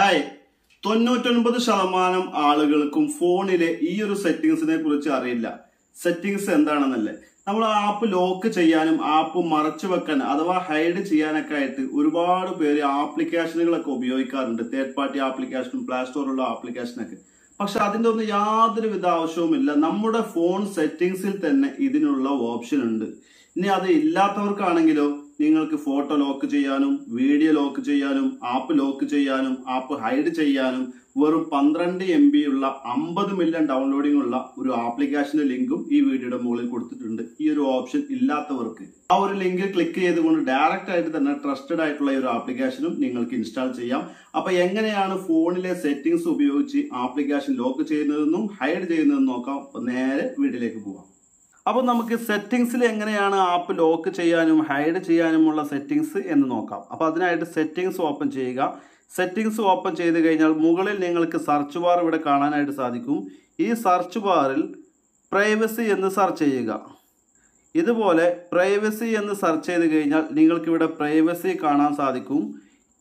Hi. തൊണ്ണൂറ്റൊൻപത് ശതമാനം ആളുകൾക്കും ഫോണിലെ ഈ ഒരു സെറ്റിങ്സിനെ കുറിച്ച് അറിയില്ല. സെറ്റിങ്സ് എന്താണെന്നല്ലേ? നമ്മൾ ആപ്പ് ലോക്ക് ചെയ്യാനും ആപ്പ് മറച്ചു വെക്കാൻ അഥവാ ഹൈഡ് ചെയ്യാനൊക്കെ ആയിട്ട് ഒരുപാട് പേര് ആപ്ലിക്കേഷനുകളൊക്കെ ഉപയോഗിക്കാറുണ്ട്. തേർഡ് പാർട്ടി ആപ്ലിക്കേഷനും പ്ലേ സ്റ്റോറിലുള്ള ആപ്ലിക്കേഷനൊക്കെ പക്ഷെ അതിന്റെ ഒന്നും യാതൊരുവിധ ആവശ്യവുമില്ല. നമ്മുടെ ഫോൺ സെറ്റിങ്സിൽ തന്നെ ഇതിനുള്ള ഓപ്ഷൻ ഉണ്ട്. ഇനി അത് ഇല്ലാത്തവർക്കാണെങ്കിലോ നിങ്ങൾക്ക് ഫോട്ടോ ലോക്ക് ചെയ്യാനും വീഡിയോ ലോക്ക് ചെയ്യാനും ആപ്പ് ലോക്ക് ചെയ്യാനും ആപ്പ് ഹൈഡ് ചെയ്യാനും വെറും പന്ത്രണ്ട് എം ബി ഉള്ള അമ്പത് മില്യൺ ഡൗൺലോഡിംഗ് ഉള്ള ഒരു ആപ്ലിക്കേഷന്റെ ലിങ്കും ഈ വീഡിയോയുടെ മുകളിൽ കൊടുത്തിട്ടുണ്ട്. ഈ ഒരു ഓപ്ഷൻ ഇല്ലാത്തവർക്ക്. ആ ഒരു ലിങ്ക് ക്ലിക്ക് ചെയ്തുകൊണ്ട് ഡയറക്റ്റ് ആയിട്ട് തന്നെ ട്രസ്റ്റഡ് ആയിട്ടുള്ള ഈ ഒരു ആപ്ലിക്കേഷനും നിങ്ങൾക്ക് ഇൻസ്റ്റാൾ ചെയ്യാം. അപ്പൊ എങ്ങനെയാണ് ഫോണിലെ സെറ്റിംഗ്സ് ഉപയോഗിച്ച് ആപ്ലിക്കേഷൻ ലോക്ക് ചെയ്യുന്നതെന്നും ഹൈഡ് ചെയ്യുന്നതെന്നും നോക്കാം. നേരെ വീട്ടിലേക്ക് പോവാം. അപ്പോൾ നമുക്ക് സെറ്റിങ്സിൽ എങ്ങനെയാണ് ആപ്പ് ലോക്ക് ചെയ്യാനും ഹൈഡ് ചെയ്യാനുമുള്ള സെറ്റിങ്സ് എന്ന് നോക്കാം. അപ്പോൾ അതിനായിട്ട് സെറ്റിങ്സ് ഓപ്പൺ ചെയ്യുക. സെറ്റിങ്സ് ഓപ്പൺ ചെയ്ത് കഴിഞ്ഞാൽ മുകളിൽ നിങ്ങൾക്ക് സെർച്ച് ബാർ ഇവിടെ കാണാനായിട്ട് സാധിക്കും. ഈ സെർച്ച് ബാറിൽ പ്രൈവസി എന്ന് സെർച്ച് ചെയ്യുക. ഇതുപോലെ പ്രൈവസി എന്ന് സെർച്ച് ചെയ്ത് കഴിഞ്ഞാൽ നിങ്ങൾക്കിവിടെ പ്രൈവസി കാണാൻ സാധിക്കും.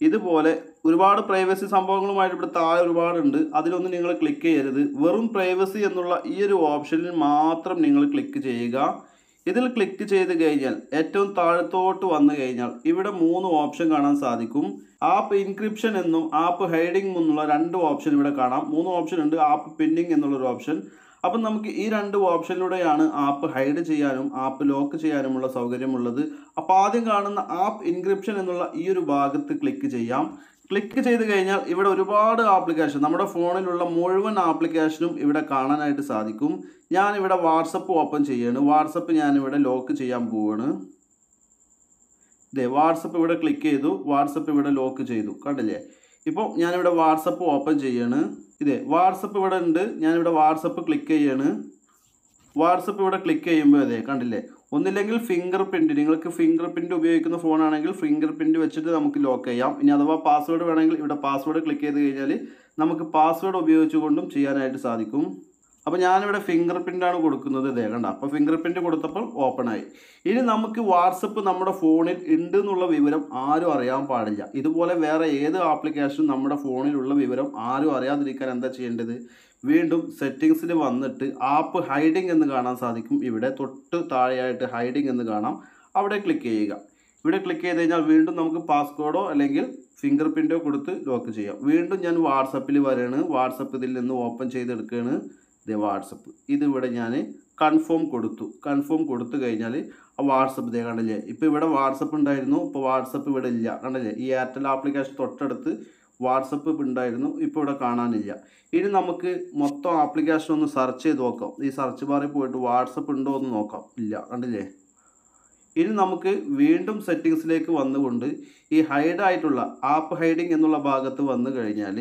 ഇതുപോലെ ഒരുപാട് പ്രൈവസി സംഭവങ്ങളുമായിട്ട് ഇവിടെ താഴെ ഒരുപാടുണ്ട്. അതിലൊന്നും നിങ്ങൾ ക്ലിക്ക് ചെയ്യരുത്. വെറും പ്രൈവസി എന്നുള്ള ഈ ഒരു ഓപ്ഷനിൽ മാത്രം നിങ്ങൾ ക്ലിക്ക് ചെയ്യുക. ഇതിൽ ക്ലിക്ക് ചെയ്ത് കഴിഞ്ഞാൽ ഏറ്റവും താഴത്തോട്ട് വന്നു കഴിഞ്ഞാൽ ഇവിടെ മൂന്ന് ഓപ്ഷൻ കാണാൻ സാധിക്കും. ആപ്പ് ഇൻക്രിപ്ഷൻ എന്നും ആപ്പ് ഹൈഡിംഗ് എന്നുള്ള രണ്ട് ഓപ്ഷൻ ഇവിടെ കാണാം. മൂന്ന് ഓപ്ഷൻ ഉണ്ട് ആപ്പ് പിന്നിങ് എന്നുള്ളൊരു ഓപ്ഷൻ അപ്പം നമുക്ക് ഈ രണ്ട് ഓപ്ഷനിലൂടെയാണ് ആപ്പ് ഹൈഡ് ചെയ്യാനും ആപ്പ് ലോക്ക് ചെയ്യാനുമുള്ള സൗകര്യമുള്ളത്. അപ്പോൾ ആദ്യം കാണുന്ന ആപ്പ് ഇൻക്രിപ്ഷൻ എന്നുള്ള ഈ ഒരു ഭാഗത്ത് ക്ലിക്ക് ചെയ്യാം. ക്ലിക്ക് ചെയ്ത് കഴിഞ്ഞാൽ ഇവിടെ ഒരുപാട് ആപ്ലിക്കേഷൻ നമ്മുടെ ഫോണിലുള്ള മുഴുവൻ ആപ്ലിക്കേഷനും ഇവിടെ കാണാനായിട്ട് സാധിക്കും. ഞാൻ ഇവിടെ വാട്സപ്പ് ഓപ്പൺ ചെയ്യാണ്. വാട്സപ്പ് ഞാൻ ഇവിടെ ലോക്ക് ചെയ്യാൻ പോവാണ്. ഇതേ വാട്സപ്പ് ഇവിടെ ക്ലിക്ക് ചെയ്തു. വാട്സപ്പ് ഇവിടെ ലോക്ക് ചെയ്തു. കണ്ടില്ലേ? ഇപ്പോൾ ഞാനിവിടെ വാട്സപ്പ് ഓപ്പൺ ചെയ്യാണ്. ഇതേ വാട്സപ്പ് ഇവിടെ ഉണ്ട്. ഞാനിവിടെ വാട്സപ്പ് ക്ലിക്ക് ചെയ്യാണ്. വാട്സപ്പ് ഇവിടെ ക്ലിക്ക് ചെയ്യുമ്പോൾ അതെ കണ്ടില്ലേ? ഒന്നില്ലെങ്കിൽ ഫിംഗർ പ്രിന്റ് നിങ്ങൾക്ക് ഫിംഗർ പ്രിന്റ് ഉപയോഗിക്കുന്ന ഫോണാണെങ്കിൽ ഫിംഗർ പ്രിന്റ് വെച്ചിട്ട് നമുക്ക് ലോക്ക് ചെയ്യാം. ഇനി അഥവാ പാസ്വേഡ് വേണമെങ്കിൽ ഇവിടെ പാസ്വേഡ് ക്ലിക്ക് ചെയ്ത് കഴിഞ്ഞാൽ നമുക്ക് പാസ്വേഡ് ഉപയോഗിച്ചുകൊണ്ടും ചെയ്യാനായിട്ട് സാധിക്കും. അപ്പോൾ ഞാനിവിടെ ഫിംഗർ പ്രിന്റാണ് കൊടുക്കുന്നത് ഇതേ കണ്ട? അപ്പോൾ ഫിംഗർ പ്രിന്റ് കൊടുത്തപ്പോൾ ഓപ്പൺ ആയി. ഇനി നമുക്ക് വാട്സപ്പ് നമ്മുടെ ഫോണിൽ ഉണ്ട് എന്നുള്ള വിവരം ആരും അറിയാൻ പാടില്ല. ഇതുപോലെ വേറെ ഏത് ആപ്ലിക്കേഷനും നമ്മുടെ ഫോണിലുള്ള വിവരം ആരും അറിയാതിരിക്കാൻ എന്താ ചെയ്യേണ്ടത്? വീണ്ടും സെറ്റിങ്സിൽ വന്നിട്ട് ആപ്പ് ഹൈഡിങ് എന്ന് കാണാൻ സാധിക്കും. ഇവിടെ തൊട്ട് താഴെയായിട്ട് ഹൈഡിങ് എന്ന് കാണാം. അവിടെ ക്ലിക്ക് ചെയ്യുക. ഇവിടെ ക്ലിക്ക് ചെയ്ത് കഴിഞ്ഞാൽ വീണ്ടും നമുക്ക് പാസ്വേഡോ അല്ലെങ്കിൽ ഫിംഗർ പ്രിന്റോ കൊടുത്ത് ലോക്ക് ചെയ്യാം. വീണ്ടും ഞാൻ വാട്സപ്പിൽ വരികയാണ് വാട്സപ്പ് ഇതിൽ നിന്ന് ഓപ്പൺ ചെയ്തെടുക്കുകയാണ്. വാട്സപ്പ്. ഇതിവിടെ ഞാൻ കൺഫേം കൊടുത്തു. കൺഫേം കൊടുത്തു കഴിഞ്ഞാൽ ആ വാട്സപ്പ് ഇതേ കണ്ടില്ലേ? ഇപ്പോൾ ഇവിടെ വാട്സപ്പ് ഉണ്ടായിരുന്നു ഇപ്പോൾ വാട്സപ്പ് ഇവിടെ ഇല്ല. കണ്ടില്ലേ? ഈ എയർടെൽ ആപ്ലിക്കേഷൻ തൊട്ടടുത്ത് വാട്സപ്പ് ഉണ്ടായിരുന്നു ഇപ്പോൾ ഇവിടെ കാണാനില്ല. ഇനി നമുക്ക് മൊത്തം ആപ്ലിക്കേഷൻ ഒന്ന് സെർച്ച് ചെയ്ത് നോക്കാം. ഈ സെർച്ച് ബാറിൽ പോയിട്ട് വാട്സപ്പ് ഉണ്ടോ എന്ന് നോക്കാം. ഇല്ല. കണ്ടില്ലേ? ഇനി നമുക്ക് വീണ്ടും സെറ്റിങ്സിലേക്ക് വന്നുകൊണ്ട് ഈ ഹൈഡ് ആയിട്ടുള്ള ആപ്പ് ഹൈഡിങ് എന്നുള്ള ഭാഗത്ത് വന്നു കഴിഞ്ഞാൽ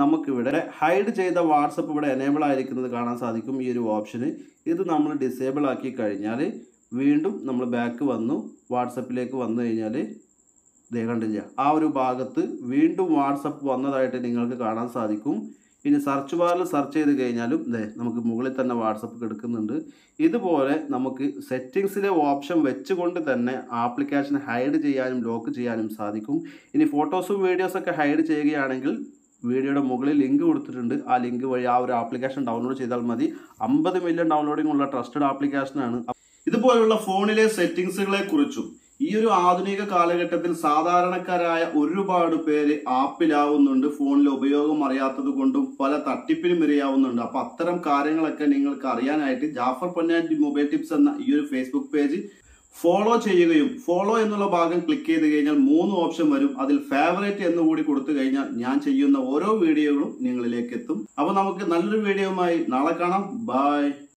നമുക്കിവിടെ ഹൈഡ് ചെയ്ത വാട്സപ്പ് ഇവിടെ എനേബിൾ ആയിരിക്കുന്നത് കാണാൻ സാധിക്കും ഈ ഒരു ഓപ്ഷന് ഇത് നമ്മൾ ഡിസേബിൾ ആക്കി കഴിഞ്ഞാൽ വീണ്ടും നമ്മൾ ബാക്ക് വന്നു വാട്സപ്പിലേക്ക് വന്നു കഴിഞ്ഞാൽ ഇതേ കണ്ടില്ല? ആ ഒരു ഭാഗത്ത് വീണ്ടും വാട്സപ്പ് വന്നതായിട്ട് നിങ്ങൾക്ക് കാണാൻ സാധിക്കും. ഇനി സെർച്ച് ബാറിൽ സെർച്ച് ചെയ്ത് കഴിഞ്ഞാലും ഇതേ നമുക്ക് മുകളിൽ തന്നെ വാട്സപ്പ് കിടക്കുന്നുണ്ട് ഇതുപോലെ നമുക്ക് സെറ്റിങ്സിലെ ഓപ്ഷൻ വെച്ചുകൊണ്ട് തന്നെ ആപ്ലിക്കേഷൻ ഹൈഡ് ചെയ്യാനും ലോക്ക് ചെയ്യാനും സാധിക്കും. ഇനി ഫോട്ടോസും വീഡിയോസൊക്കെ ഹൈഡ് ചെയ്യുകയാണെങ്കിൽ വീഡിയോയുടെ മുകളിൽ ലിങ്ക് കൊടുത്തിട്ടുണ്ട്. ആ ലിങ്ക് വഴി ആ ഒരു ആപ്ലിക്കേഷൻ ഡൗൺലോഡ് ചെയ്താൽ മതി. അമ്പത് മില്യൺ ഡൗൺലോഡിംഗ് ഉള്ള ട്രസ്റ്റഡ് ആപ്ലിക്കേഷനാണ് ഇതുപോലുള്ള ഫോണിലെ സെറ്റിങ്സുകളെ കുറിച്ചും ഈ ഒരു ആധുനിക കാലഘട്ടത്തിൽ സാധാരണക്കാരായ ഒരുപാട് പേര് ആപ്പിലാവുന്നുണ്ട് ഫോണിൽ ഉപയോഗം അറിയാത്തത് കൊണ്ടും പല തട്ടിപ്പിനും ഇരയാവുന്നുണ്ട്. അപ്പൊ അത്തരം കാര്യങ്ങളൊക്കെ നിങ്ങൾക്ക് അറിയാനായിട്ട് ജാഫർ പൊന്നാറ്റി മൊബൈൽ ടിപ്സ് എന്ന ഈ ഒരു ഫേസ്ബുക്ക് പേജ് ഫോളോ ചെയ്യുകയും ഫോളോ എന്നുള്ള ഭാഗം ക്ലിക്ക് ചെയ്ത് കഴിഞ്ഞാൽ മൂന്ന് ഓപ്ഷൻ വരും. അതിൽ ഫേവറേറ്റ് എന്ന് കൂടി കൊടുത്തു കഴിഞ്ഞാൽ ഞാൻ ചെയ്യുന്ന ഓരോ വീഡിയോകളും നിങ്ങളിലേക്ക് എത്തും. അപ്പൊ നമുക്ക് നല്ലൊരു വീഡിയോയുമായി നാളെ കാണാം. ബൈ